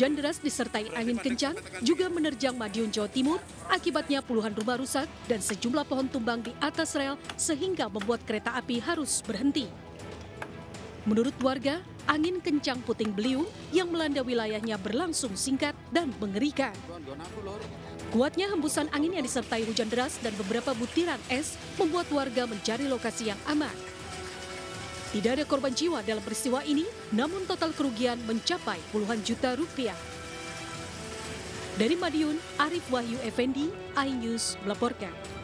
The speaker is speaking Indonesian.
Hujan deras disertai angin kencang juga menerjang Madiun, Jawa Timur. Akibatnya puluhan rumah rusak dan sejumlah pohon tumbang di atas rel sehingga membuat kereta api harus berhenti. Menurut warga, angin kencang puting beliung yang melanda wilayahnya berlangsung singkat dan mengerikan. Kuatnya hembusan angin yang disertai hujan deras dan beberapa butiran es membuat warga mencari lokasi yang aman. Tidak ada korban jiwa dalam peristiwa ini, namun total kerugian mencapai puluhan juta rupiah. Dari Madiun, Arif Wahyu Effendi, iNews melaporkan.